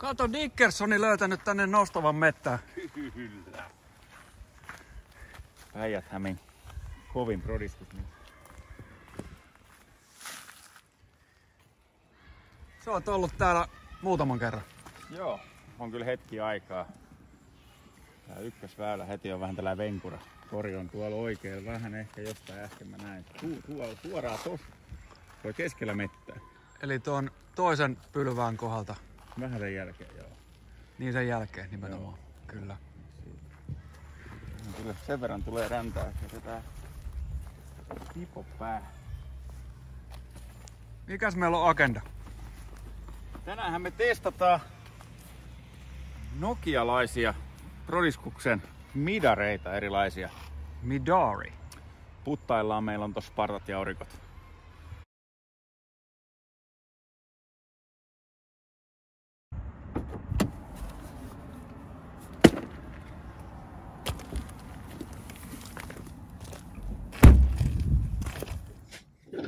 Kato, Dickersoni löytänyt tänne nostavan mettään. Kyllä. päijät kovin prodiskus. Niin. Sä oot ollut täällä muutaman kerran. Joo, on kyllä hetki aikaa. Tää ykkösväylä heti on vähän tällä venkura. Kori on tuolla oikein vähän ehkä jostain äsken mä näin. Tu- tuolla suoraan tossa. Toi keskellä mettää. Eli tuon toisen pylvään kohdalta. Vähän sen jälkeen, joo. Niin sen jälkeen nimenomaan. Joo. Kyllä. Kyllä sen verran tulee räntää, että jätetään tipo pää. Mikäs meillä on agenda? Tänäänhän me testataan nokialaisia Prodiskuksen midareita erilaisia. Midari. Puttaillaan meillä on tossa partat ja aurikot.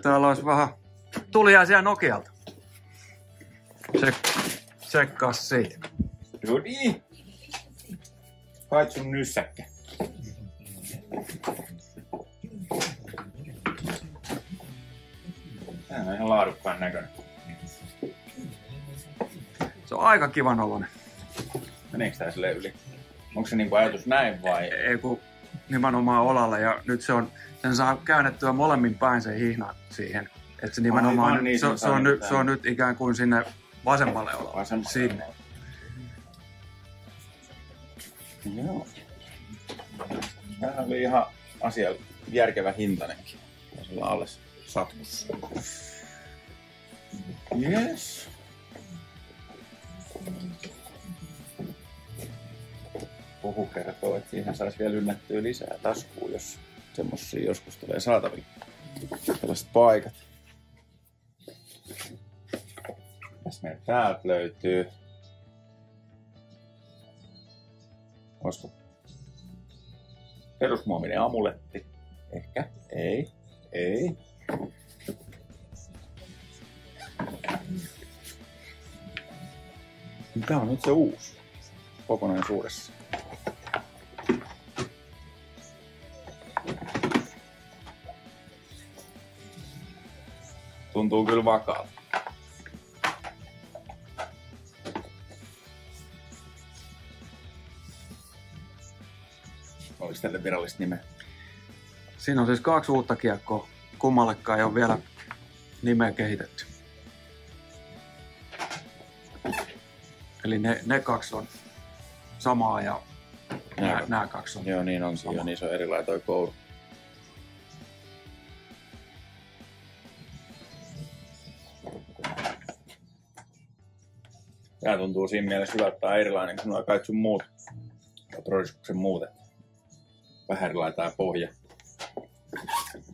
Täällä olisi vähän tuliaisia Nokialta. Tsek, tsekkaa siitä. No niin. Kait sun nyssäkkä. Tää on ihan laadukkaan näköinen. Se on aika kivan oloinen. Meneekö tää sille yli? Onko se niinku ajatus näin vai? Ei kun nimenomaan olalle ja nyt se on, sen saa käännettyä molemmin päin se hihna siihen. Että se nimenomaan, Aivan, niin, se, sen se, on nyt, saa se on nyt ikään kuin sinne vasemmalle olalle. Vasemmalle Sinne. Joo. Tämä oli ihan asia järkevä hintainenkin. Taisi olla alle satkussa. Yes. Puhu kertoo, että siihen saisi vielä ynnättyä lisää taskuun, jos semmosia joskus tulee saataville. Tällaiset paikat. Tässä meidän täältä löytyy Olisiko perusmuovinen amuletti? Ehkä. Ei. Ei. Tämä on nyt se uusi. Kokonaisuudessa. Tuntuu kyllä vakaalta. Oliko tälle virallista nimeä? Siinä on siis kaksi uutta kiekkoa. Kummallekaan ei ole vielä nimeä kehitetty. Eli ne, ne kaksi on samaa ja nämä, kaksi on. Joo, niin on. Joo, niin se on erilainen toi koulu. Tää tuntuu siinä mielessä hyvältä, että erilainen kuin nuo kaikki sun muut. Prodiskuksen muut. että Vähän erilainen tää pohja.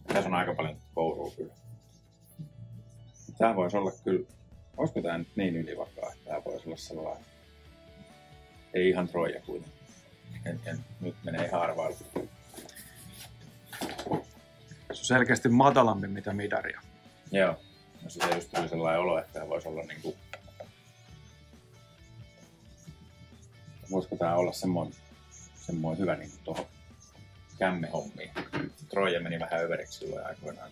Tässä on aika paljon kourua kyllä. Tää voisi olla kyllä, olisiko tää nyt niin ylivakaa, että tää voisi olla sellainen, ei ihan troija kuitenkin. En, en, nyt menee ihan arvailu. Se on selkeästi matalampi mitä midaria. Joo. No se just tuli sellainen olo, että tämä voisi olla niinku... Voisiko tää olla semmoinen, semmoinen hyvä niinku tuohon kämmehommiin. Troja meni vähän överiksi silloin aikoinaan.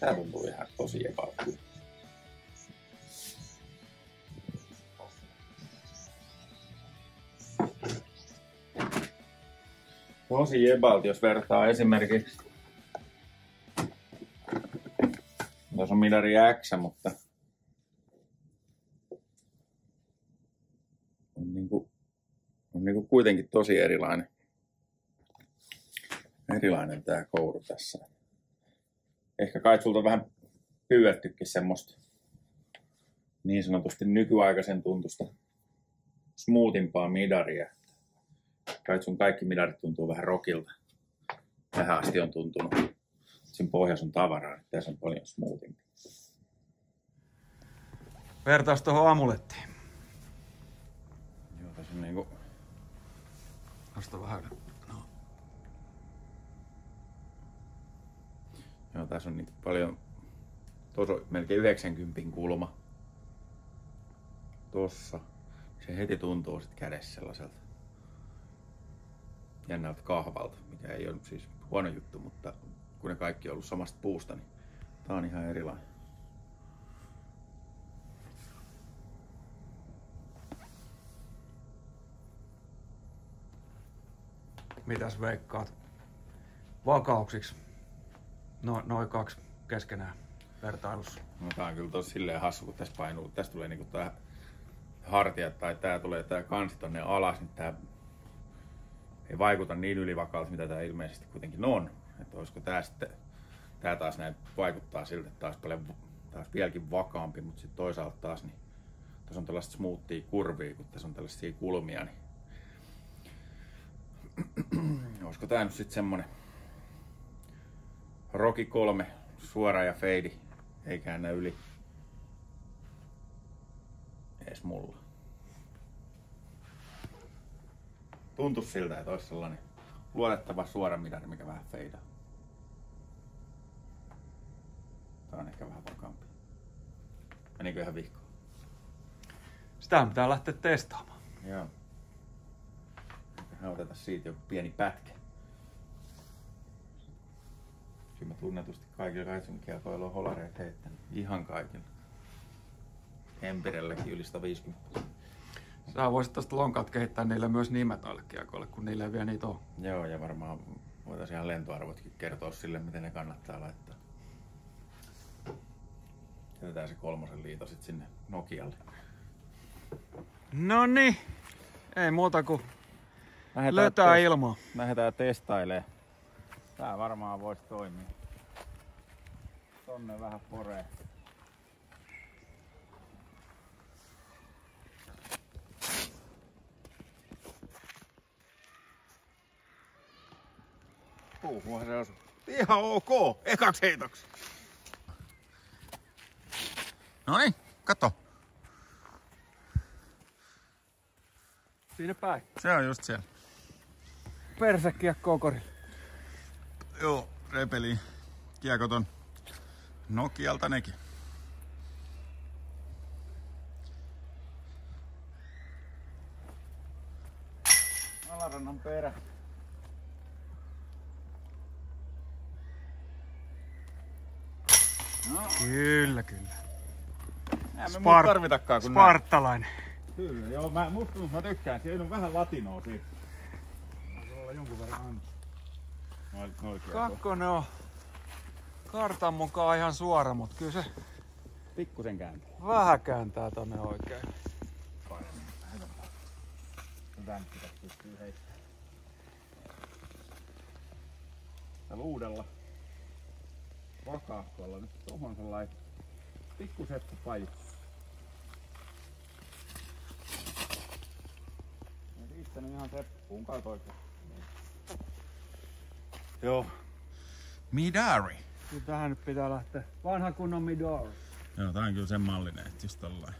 Tää tuntuu ihan tosi epäilty. Tosi jebalt, jos vertaa esimerkiksi Tässä on Midari X, mutta on, niinku, on niinku kuitenkin tosi erilainen. Erilainen tämä kouru tässä. Ehkä kai sulta on vähän pyydettykin semmoista niin sanotusti nykyaikaisen tuntusta smoothimpaa midaria. Kai sun kaikki midarit tuntuu vähän rokilta. Tähän asti on tuntunut. Sen pohjassa on tavaraa, niin tässä on paljon smoothimpi. Vertaus tuohon amulettiin. Joo, tässä on niinku Nosta vähän. No. Joo, tässä on niin paljon Tuossa on melkein 90 kulma. Tossa. Se heti tuntuu sit kädessä sellaiselta jännältä kahvalta, mikä ei ole siis huono juttu, mutta kun ne kaikki on ollut samasta puusta, niin tää on ihan erilainen. Mitäs veikkaat? Vakauksiksi. No, noin kaksi keskenään vertailussa. No tää on kyllä tosi silleen hassu, kun tässä painuu, tästä tulee niinku tää hartiat tai tää tulee tää kansi tonne alas, niin tää ei vaikuta niin ylivakaalta, mitä tää ilmeisesti kuitenkin on. Että olisiko tää sitten, tää taas näin vaikuttaa siltä, että taas paljon, taas vieläkin vakaampi, mutta sitten toisaalta taas niin tässä on tällaista smoothia kurvia, kun tässä on tällaisia kulmia, niin olisiko tää nyt sitten semmonen Rocky 3, suora ja feidi, ei käännä yli. Ees mulla. Tuntuu siltä, että olisi sellainen luotettava suora mitari, mikä vähän feidaa. Tää on ehkä vähän vakaampi. Menikö ihan vihkoon? Sitä pitää lähteä testaamaan. Joo. Oteta siitä joku pieni pätkä. Kyllä mä tunnetusti kaikilla kaitsonkielkoilla on holareita heittänyt. Ihan kaikilla. Empirelläkin yli 150. Sä voisit tästä lonkat kehittää niille myös nimet noille kiekoille, kun niille ei vielä niitä ole. Joo, ja varmaan voitaisiin ihan lentoarvotkin kertoa sille, miten ne kannattaa laittaa. Jätetään se kolmosen liito sitten sinne Nokialle. No niin. Ei muuta kuin Lähdetään lötää tes- ilmaa. Lähdetään testailemaan. Tää varmaan voisi toimia. Tonne vähän poree. Puuhuhan se osuu. Ihan ok, ekaksi heitoksi. Noin, kato. Siinä päin. Se on just siellä. Persekiekkoon korille. Joo, repeli. Kiekot on Nokialta nekin. Alarannan perä. No, Kyllä, kyllä. me Spar- muuta tarvitakaan kuin nää. Spartalainen. Kyllä, joo, mä, musta mä tykkään. Siinä on vähän latinoa siitä. Jonkun verran antaa. Noin kiekko. Kakkonen on kartan mukaan ihan suora, mutta kyllä se Pikkusen kääntää. vähän kääntää tonne oikein. Pitäisi pystyä heittämään. Tällä uudella vakaahkolla nyt tohon sellainen pikkuseppu paju. Ei riittänyt ihan seppuun, kato oikein. Joo. Midari. Kyllä tähän nyt pitää lähteä. Vanha kunnon Midori. Joo, tää on kyllä sen mallinen, että just tollain.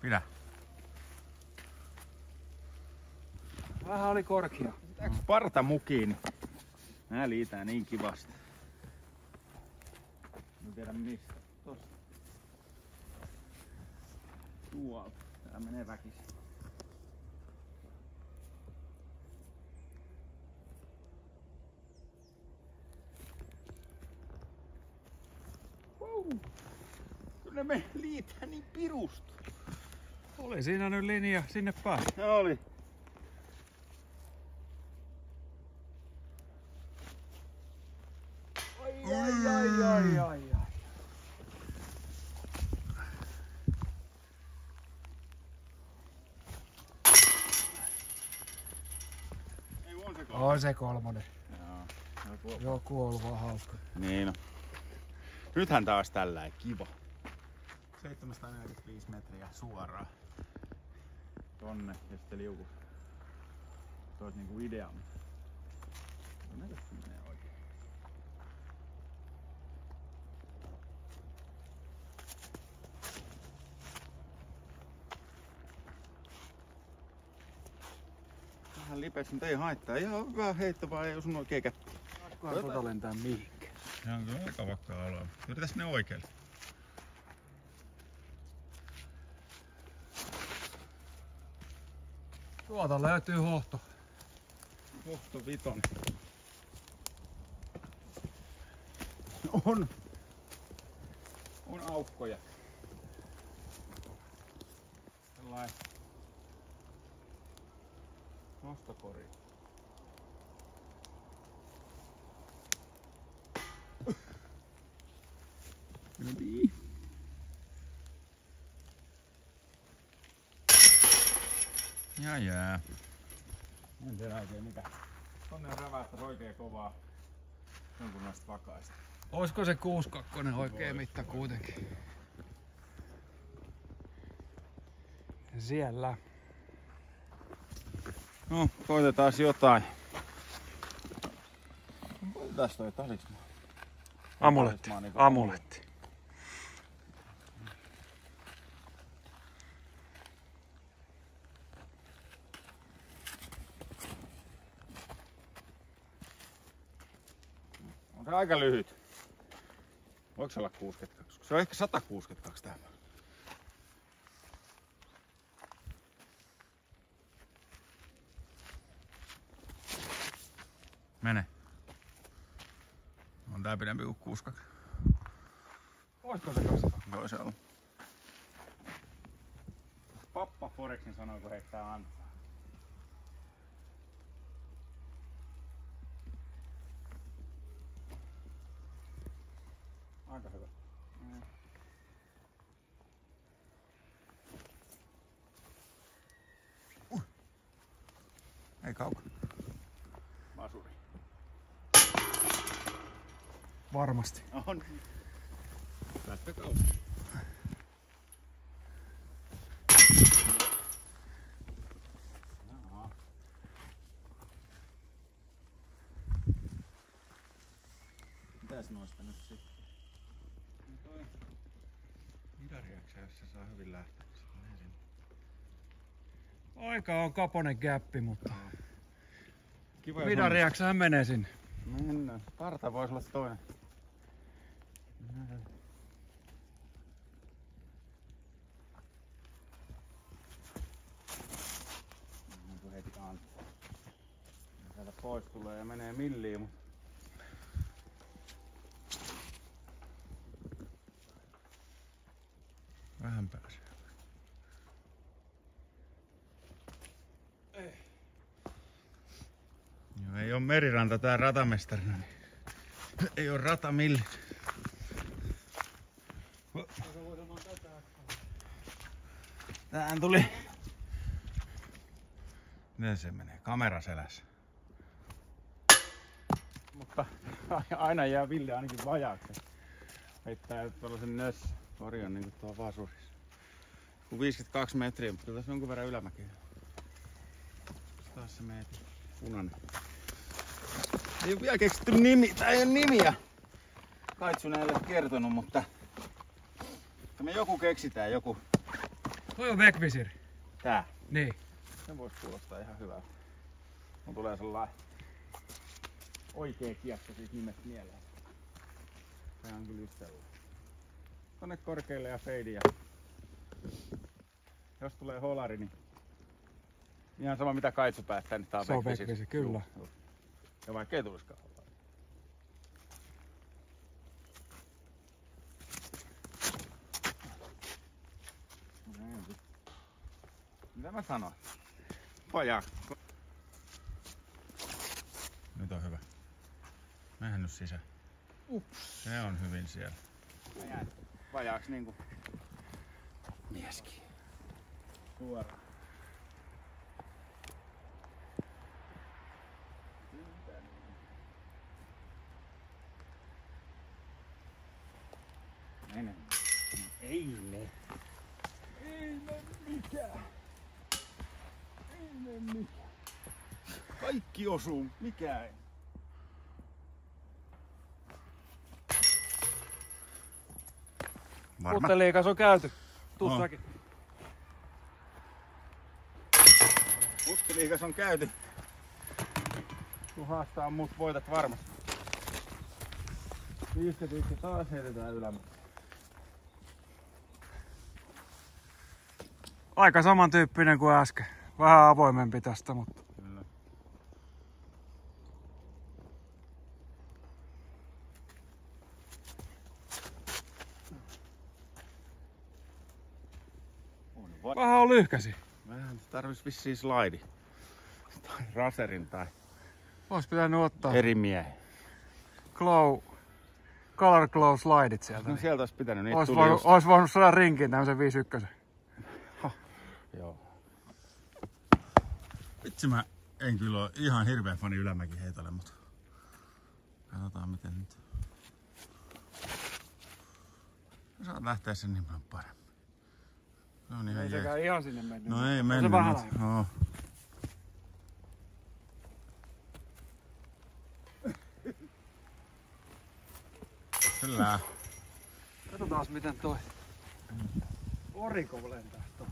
Pidä. Vähän oli korkea. Pitääks parta mukiin? niin Nää liitää niin kivasti. En tiedä mistä. Tuolta. Tää menee väkisin. Wow. Kyllä ne me liitää niin pirustu. Oli siinä nyt linja sinne päin. Ne oli. Ai, ai, ai, ai, ai, ai. Ei on se On se kolmonen. Joo. Joku Joku on ollut vaan hauska. Niin on. Nythän taas tällä kiva. 745 metriä suoraan. Tonne ja sitten liuku. Se olisi niinku idea. mutta Todennäköisesti menee oikein. Vähän lipes, mutta ei haittaa. Ihan hyvä heitto, vaan ei osunut oikein kättä. Kukaan tota lentää mihinkään. Se on kyllä aika vakkaa oloa. Yritäs ne oikealle. Tuolta löytyy hohto. Kohto viton. On. On aukkoja. Sellainen nostokori. No Ja jää. En tiedä oikein mitä. Tonne on rävähtäis oikein kovaa. Jonkun näistä vakaista. Olisiko se 62 oikea mitta kuitenkin? Siellä. No, koitetaan jotain. Koitetaan toi talismaa. Amuletti. Niinku- Amuletti. Aika lyhyt. Voiko se olla 62? Se on ehkä 162 tämä. Mene. On tää pidempi kuin 62. Olisiko se 200? Voi se olla. Pappa Forexin sanoi, kun heittää antaa. Aika hyvä. Ei kaukana. Masuri. Varmasti. On. Jaha. Mitäs noista nyt sitten? No toi jos se saa hyvin lähteä. Aika on kaponen käppi, mutta Kiva, Vidariaksahan menee sinne. Mennään. Parta voisi olla toinen. Heti antaa. Sieltä pois tulee ja menee milliin, mutta Vähän pääsee. Joo, ei ole meriranta tää ratamestarina, niin ei ole ratamilli. Tähän tuli. Miten se menee? Kamera selässä. Mutta aina jää Ville ainakin vajaaksi. Heittää tuollaisen nös korjan niin kuin tuo vasurissa. Kun 52 metriä, mutta tässä on jonkun verran ylämäkeä. Taas se meitä. Punainen. Ei ole vielä keksitty nimi, tai ei ole nimiä. Kaitsunen ei ole kertonut, mutta me joku keksitään, joku Toi on Vekvisir. tää. Niin. Se voisi kuulostaa ihan hyvältä. Mun tulee sellainen oikea kiekko siitä nimestä mieleen. Tää on kyllä just sellainen. Tonne korkealle ja feidi ja jos tulee holari, niin ihan sama mitä kaitsu päättää, niin tää on Se on Vekvisir. Vekvisir, kyllä. Juu, juu. Ja vaikka ei tulisikaan holari. Niin. Mitä mä sanoin? Pajakko. Nyt on hyvä. Mähän nyt sisään. Ups. Se on hyvin siellä. Mä jäin vajaaksi niinku mieskin. Suoraan. Ei ne. Ei ne. Ei ne mikään. Ei ne mikään. Kaikki osuu, mikä ei. Varma. Putteliikas on käyty. Tussakin. Putteliikas on käyty. Kun haastaa mut voitat varmasti. 51 taas heitetään ylämässä. Aika samantyyppinen kuin äsken. Vähän avoimempi tästä, mutta Kyllä. On va- vähän on lyhkäsi. Vähän tarvis vissiin slaidi. Tai raserin tai Ois pitänyt ottaa eri miehen. glow, color glow slideit sieltä. No niin. sieltä olisi pitänyt, niitä Ois tuli voinut, just. ois voinut saada rinkin tämmösen 51. Joo. Vitsi mä en kyllä ole ihan hirveä fani ylämäki heitolle, mutta katsotaan miten nyt. Saat lähteä sen niin paljon paremmin. Se on ihan Ei sekään ihan sinne mennyt. No ei mennyt. Se vähän. No. Kyllä. Katsotaan miten toi oriko lentää tuon.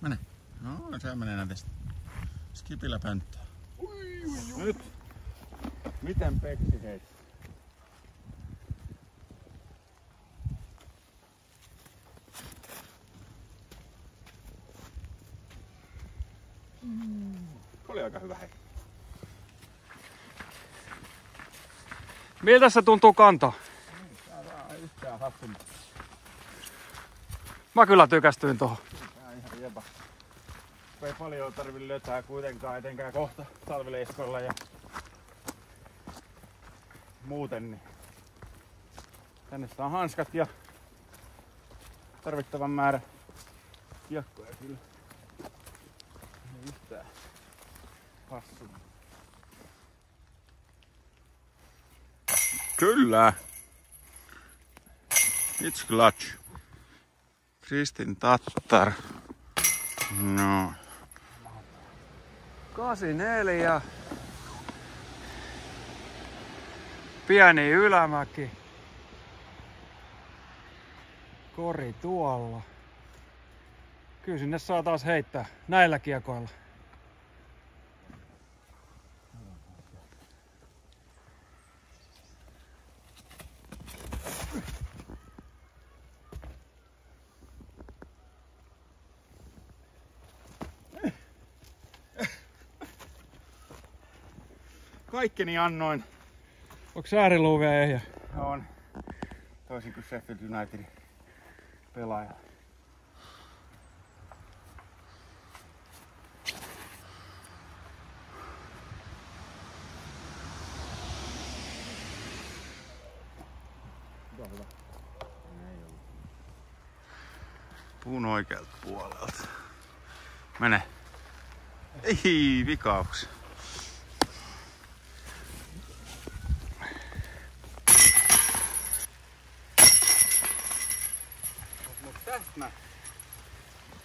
Mene. No, se menee nätisti. Skipillä pönttää. Nyt. Miten Peksi heitti? Oli aika hyvä hei. Miltä se tuntuu hassumpi. Mä kyllä tykästyin tohon. Tää on ihan. Ei paljon tarvi löytää kuitenkaan etenkään kohta talvileiskolla ja muuten niin tänne saa hanskat ja tarvittavan määrä kiekkoja kyllä. Ei yhtään hassu. Kyllä. It's clutch. Kristin Tattar. No. 84. Pieni ylämäki. Kori tuolla. Kyllä sinne saa taas heittää näillä kiekoilla. Kaikkeni annoin. Onko ääriluuvia ehjä? On. Toisin kuin Sheffield Unitedin pelaaja. Puun oikealta puolelta. Mene. Ei, vikauks. Mut tästä mä...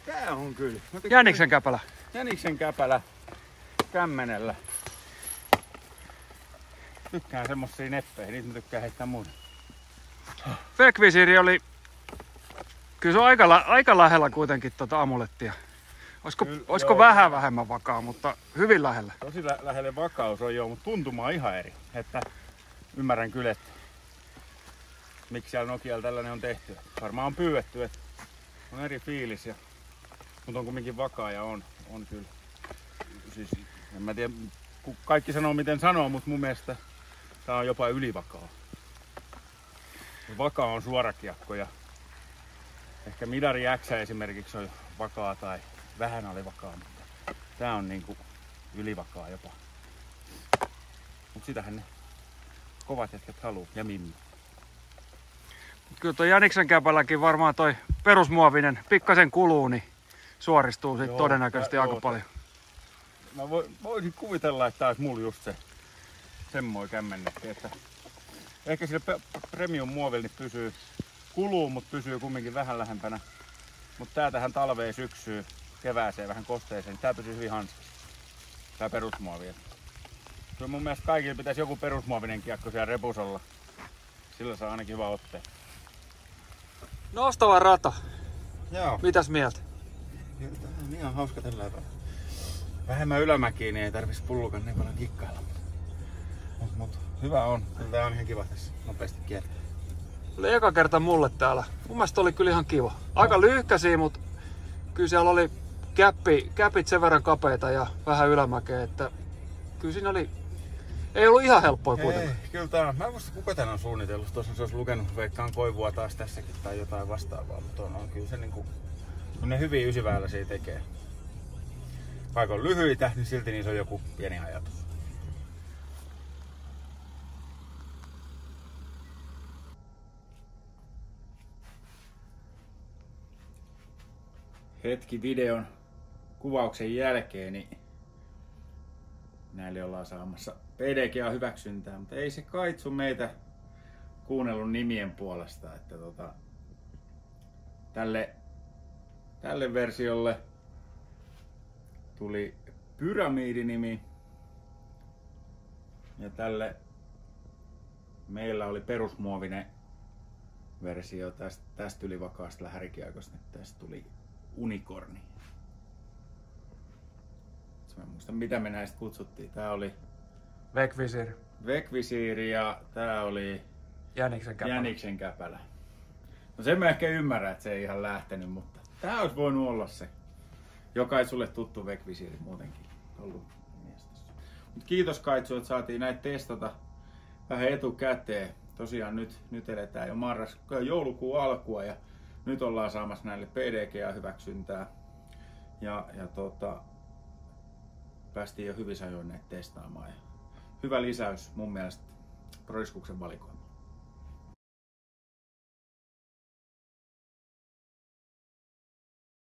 Tää on kyllä. Jäniksen käpälä. Jäniksen käpälä kämmenellä. Tykkään semmosia neppejä, niitä mä tykkään heittää muuten. Fekvisiiri oli... Kyllä se on aika, aika lähellä kuitenkin tota amulettia. Olisiko, Kyllä, olisiko joo. vähän vähemmän vakaa, mutta hyvin lähellä. Tosi lä- lähelle vakaus on jo, mutta tuntuma on ihan eri. Että ymmärrän kyllä, että miksi siellä Nokialla tällainen on tehty. Varmaan on pyydetty, että on eri fiilis. Ja, mutta on kumminkin vakaa ja on, on kyllä. Siis, en mä tiedä, kaikki sanoo miten sanoo, mutta mun mielestä tää on jopa ylivakaa. Vakaa on suorakiekko ja ehkä Midari X esimerkiksi on vakaa tai vähän alivakaa, mutta tää on niinku ylivakaa jopa. Mut sitähän ne kovat jätkät haluu ja Mimmi. Kyllä tuo Jäniksen varmaan toi perusmuovinen pikkasen kuluu, niin suoristuu sit Joo, todennäköisesti tä- aika joo, paljon. Mä vo- voisin kuvitella, että tää olisi mulla just se semmoinen kämmennetti, että ehkä sillä premium muovilla niin pysyy, kuluu, mutta pysyy kumminkin vähän lähempänä. Mutta tää tähän talveen, syksyyn, kevääseen, vähän kosteeseen, niin tää pysyy hyvin hanskassa. Tää perusmuovi. Kyllä mun mielestä kaikilla pitäisi joku perusmuovinen kiekko siellä repusolla. Sillä saa ainakin hyvä otteen. Nostava rata. Joo. Mitäs mieltä? Tämä on ihan hauska tällä tavalla. vähemmän ylämäkiä, niin ei tarvitsisi pullukan niin paljon kikkailla. Mut, mut hyvä on. Tää on ihan kiva tässä nopeasti kiertää. Oli eka kerta mulle täällä. Mun mielestä oli kyllä ihan kiva. Aika lyhkäisiä, mutta kyllä siellä oli käppi, käpit sen verran kapeita ja vähän ylämäkeä, että kyllä siinä oli... Ei ollut ihan helppoa kuitenkaan. Ei, kyllä tää on. Mä en muista kuka tän on suunnitellut. Tuossa se olisi lukenut veikkaan koivua taas tässäkin tai jotain vastaavaa, mutta on, on kyllä se niinku... Kun ne hyviä ysiväyläisiä tekee. Vaikka on lyhyitä, niin silti niissä on joku pieni ajatus. Hetki videon kuvauksen jälkeen, niin näille ollaan saamassa PDGA-hyväksyntää, mutta ei se kaitsu meitä kuunnellut nimien puolesta, että tota, tälle, tälle versiolle tuli Pyramidi-nimi ja tälle meillä oli perusmuovinen versio tästä, tästä ylivakaasta lähärikiaikosta, tästä tuli unikorni. Mä en muista mitä me näistä kutsuttiin. Tää oli Vekvisir, Vekvisiiri ja tää oli Jäniksen käpälä. Jäniksen käpälä. No sen mä ehkä ymmärrän, että se ei ihan lähtenyt, mutta tää olisi voinut olla se. Joka ei sulle tuttu Vekvisiiri muutenkin ollut Mut kiitos Kaitsu, että saatiin näitä testata vähän etukäteen. Tosiaan nyt, nyt eletään jo marras, joulukuun alkua ja nyt ollaan saamassa näille PDGA-hyväksyntää. Ja, ja tota, päästiin jo hyvissä ajoin näitä testaamaan. Ja hyvä lisäys mun mielestä Proiskuksen valikoimaan.